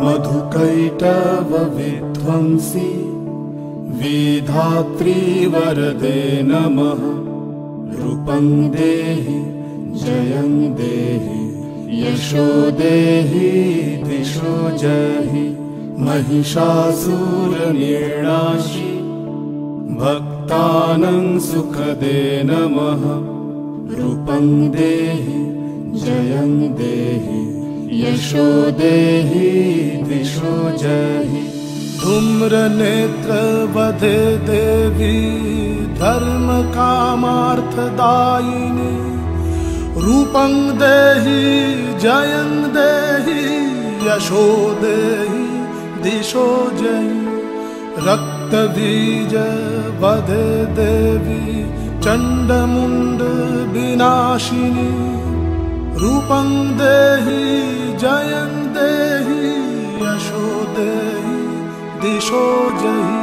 मधुकैटवविध्वंसि विधात्री वरदे नमः। रूपं देहि जयं देहि यशो देहि दिशो जहि महिषासुरनिर्णाशि भक्तानं सुखदे नमः। रूपं देहि जयं देहि यशो देहि दिशो जहि। धूम्रनेत्रवधे देवी धर्मकामार्थदायिनी। रूपं देहि जयं देहि यशो देहि दिशो जयि रक्तबीज वधे देवी चण्डमुण्डविनाशिनी रूपं देहि जयं देहि यशो देहि दिशो जहि।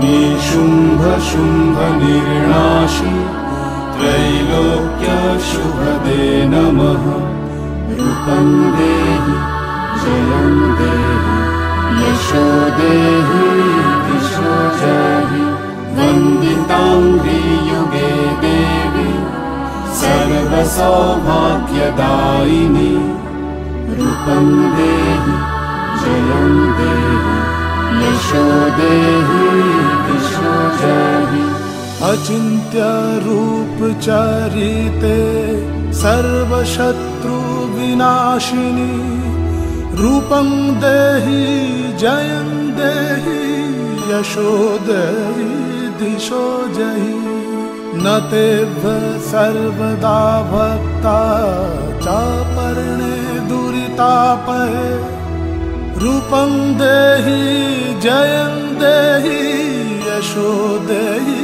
निशुम्भशुम्भनिर्णाशि त्रैलोक्यशुभदे नमः। रूपं देहि जयं देहि यशो देहि रूपं देहि जयं देहि यशो देहि दिशो जहि अचिन्त्यरूपचरिते सर्वशत्रुविनाशिनी रूपं देहि जयं देहि यशो देहि दिशो जहि न तेभ्य सर्वदा भक्ता चापर्णे दुरितापहे। रूपं देहि जयं देहि यशो देहि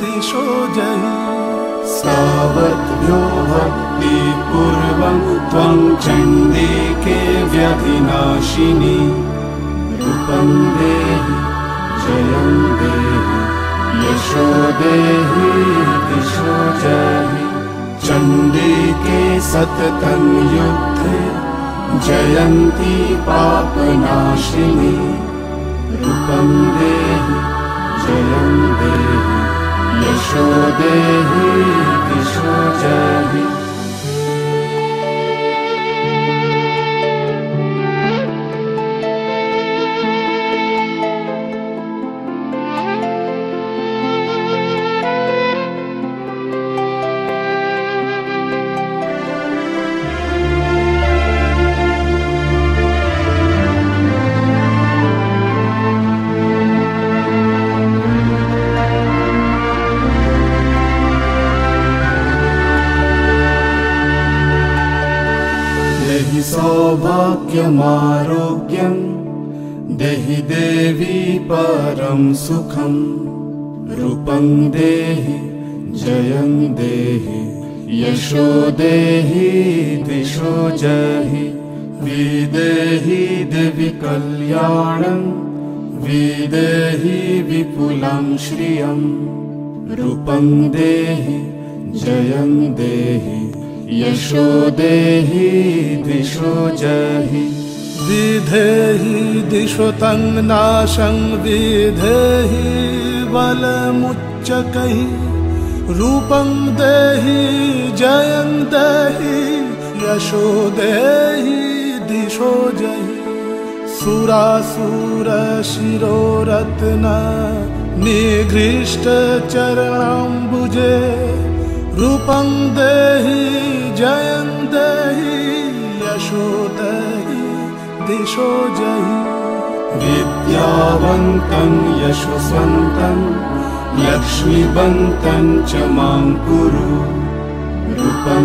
दिशो जहि। सावद्भ्यो भक्तिपूर्वं त्वं चण्डिके व्यधिनाशिनी। रूपं देहि जयं देहि यशो देहि दिशो जहि चण्डिके सततं युद्धे जयन्ती पापनाशिनी रूपं देहि जयं देहि यशो देहि सौभाग्यमारोग्यं देहि देवी परं सुखं। रूपं देहि जयं देहि यशो देहि दिशो जहि। विदेहि देवि कल्याणं विदेहि विपुलं श्रियं। रूपं देहि जयं देहि यशो देहि दिशो जहि। विधेहि दिशो तं नाशं विधेहि बलमुच्चकैः। रूपं देहि जयं देहि यशो देहि दिशो जहि। सुरासुरशिरोरत्न निघृष्टचरणाम्बुजे रूपं देहि जयं देहि यशो देहि दिशो जहि विद्यावन्तं यशस्वन्तं लक्ष्मीवन्तं च मां कुरु। रूपं